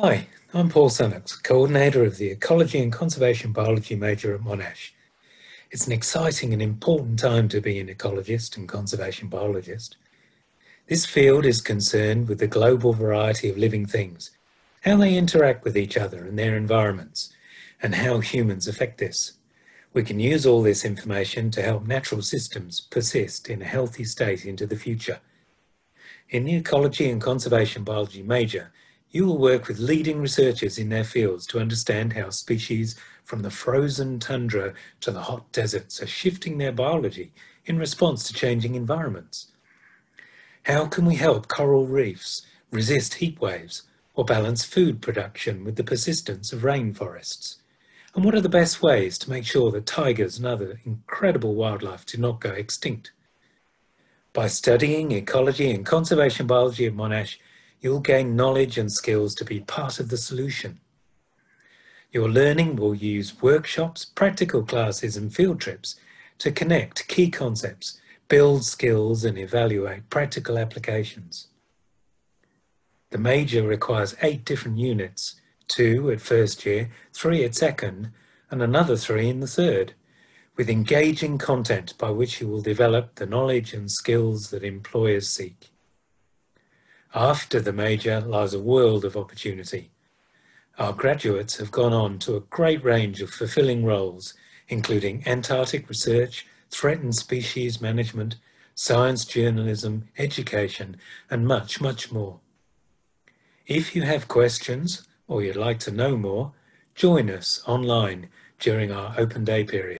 Hi, I'm Paul Sunnucks, Coordinator of the Ecology and Conservation Biology major at Monash. It's an exciting and important time to be an ecologist and conservation biologist. This field is concerned with the global variety of living things, how they interact with each other and their environments, and how humans affect this. We can use all this information to help natural systems persist in a healthy state into the future. In the Ecology and Conservation Biology major, you will work with leading researchers in their fields to understand how species from the frozen tundra to the hot deserts are shifting their biology in response to changing environments. How can we help coral reefs resist heat waves or balance food production with the persistence of rainforests? And what are the best ways to make sure that tigers and other incredible wildlife do not go extinct? By studying ecology and conservation biology at Monash, you'll gain knowledge and skills to be part of the solution. Your learning will use workshops, practical classes and field trips to connect key concepts build skills and evaluate practical applications. The major requires eight different units, two at first year, three at second, and another three in the third, with engaging content by which you will develop the knowledge and skills that employers seek. After the major lies a world of opportunity. Our graduates have gone on to a great range of fulfilling roles, including Antarctic research, threatened species management, science journalism, education, and much, much more. If you have questions or you'd like to know more, join us online during our open day period.